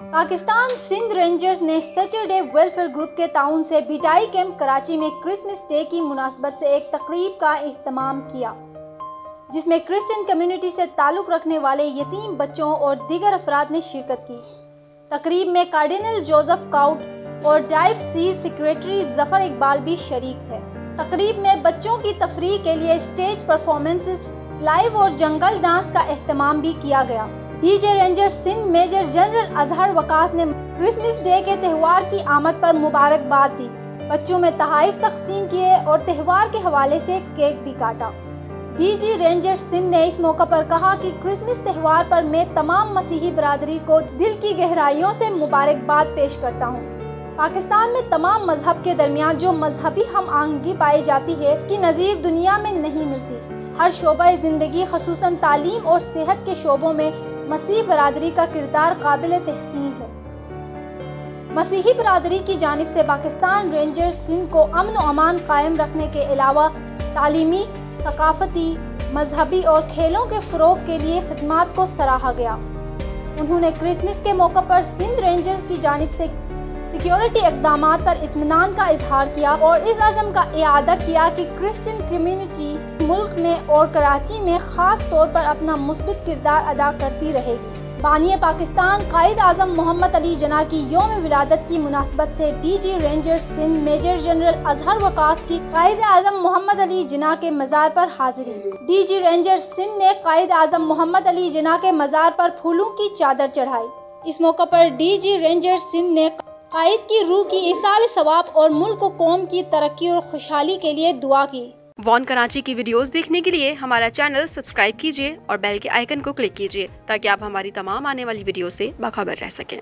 Pakistan Sindh rangers ने Saturday welfare group के ताउन से भिटाई कैंप कराची में क्रिसमस डे की मुनासबत से एक तकरीब का अहतमाम किया, जिसमें क्रिश्चियन कम्युनिटी से ताल्लुक़ रखने वाले यतीम बच्चों और दीगर अफराद ने शिरकत की। तकरीब में कार्डिनल जोसेफ काउट और डाइव सी सेक्रेटरी ज़फ़र इकबाल भी शरीक थे। तकरीब में बच्चों की तफरी के लिए स्टेज परफॉर्मेंसेस, लाइव और जंगल डांस का अहतमाम भी किया गया। DG ranger Sindh major general Azhar Waqas ने क्रिसमस डे के त्यौहार की आमद पर मुबारकबाद दी। बच्चों में तहाइफ तकसीम किए और त्यौहार के हवाले से केक भी काटा। डीजी रेंजर सिंह ने इस मौका पर कहा कि क्रिसमस त्यौहार पर मैं तमाम मसीही बरदरी को दिल की गहराइयों से मुबारकबाद पेश करता हूँ। पाकिस्तान में तमाम मज़हब के दरमियान जो मजहबी हम आहंगी पाई जाती है की नज़ीर दुनिया में नहीं मिलती। हर शोबा ज़िंदगी खसूस तालीम और सेहत के शोबों में मसीह बरदरी का किरदार काबिल तहसीन है। मसीही बरदरी की जानब से पाकिस्तान रेंजर्स सिंध को अमन अमान कायम रखने के अलावा तालीमी, सकाफती, मजहबी और खेलों के फ़रोग के लिए खदमात को सराहा गया। उन्होंने क्रिसमस के मौके पर सिंध रेंजर्स की जानब से सिक्योरिटी इकदाम पर इतमान का इजहार किया और इस अज़म का अदा किया कि क्रिश्चियन कम्युनिटी मुल्क में और कराची में ख़ास तौर पर अपना मुस्बित किरदार अदा करती रहेगी। बानी पाकिस्तान कायद आज़म मोहम्मद अली जना की योम विलादत की मुनासबत से D G ranger Sindh major general Azhar Waqas की कायद आज़म मोहम्मद अली जना के मज़ार पर हाजिरी। डी जी रेंजर सिंध ने कायद आज़म मोहम्मद अली जना के मज़ार पर फूलों की चादर चढ़ाई। इस मौके पर डी जी रेंजर सिंध ने कायद की रूह की इसाल सवाब और मुल्क कौम की तरक्की और खुशहाली के लिए दुआ की। वॉन कराची की वीडियोस देखने के लिए हमारा चैनल सब्सक्राइब कीजिए और बेल के आइकन को क्लिक कीजिए, ताकि आप हमारी तमाम आने वाली वीडियो से बाखबर रह सकें।